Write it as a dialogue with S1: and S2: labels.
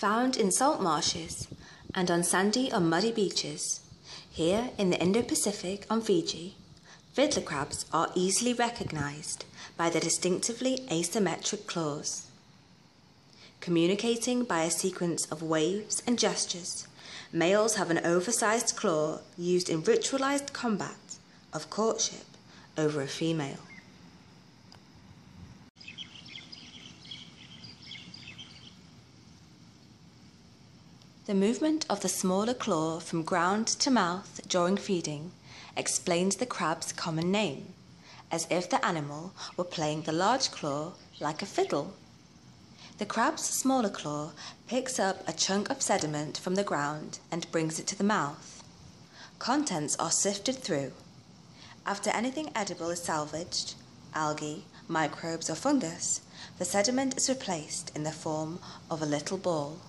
S1: Found in salt marshes and on sandy or muddy beaches, here in the Indo Pacific on Fiji, fiddler crabs are easily recognized by their distinctively asymmetric claws. Communicating by a sequence of waves and gestures, males have an oversized claw used in ritualized combat of courtship over a female. The movement of the smaller claw from ground to mouth during feeding explains the crab's common name, as if the animal were playing the large claw like a fiddle. The crab's smaller claw picks up a chunk of sediment from the ground and brings it to the mouth. Contents are sifted through. After anything edible is salvaged, algae, microbes, or fungus, the sediment is replaced in the form of a little ball.